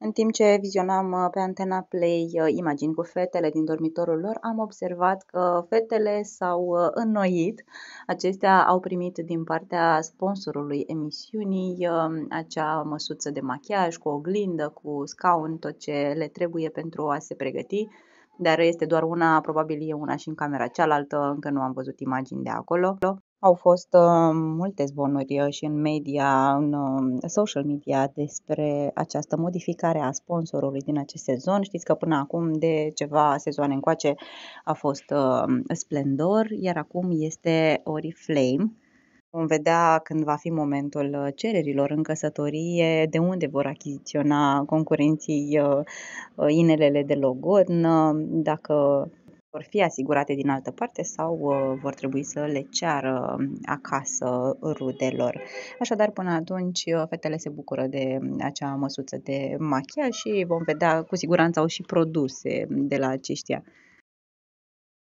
În timp ce vizionam uh, pe Antena Play uh, imagini cu fetele din dormitorul lor, am observat că fetele s-au uh, înnoit. Acestea au primit din partea sponsorului emisiunii um, acea măsuță de machiaj cu oglindă, cu scaun, tot ce le trebuie pentru a se pregăti. Dar este doar una, probabil e una și în camera cealaltă, încă nu am văzut imagini de acolo. Au fost uh, multe zvonuri uh, și în media, în uh, social media despre această modificare a sponsorului din acest sezon. Știți că până acum de ceva sezoane încoace a fost uh, Splendor, iar acum este Oriflame. Vom vedea când va fi momentul uh, cererilor în căsătorie, de unde vor achiziționa concurenții uh, inelele de logodn, dacă vor fi asigurate din altă parte sau uh, vor trebui să le ceară acasă rudelor. Așadar, până atunci, uh, fetele se bucură de acea măsuță de machiaj și vom vedea, cu siguranță au și produse de la aceștia.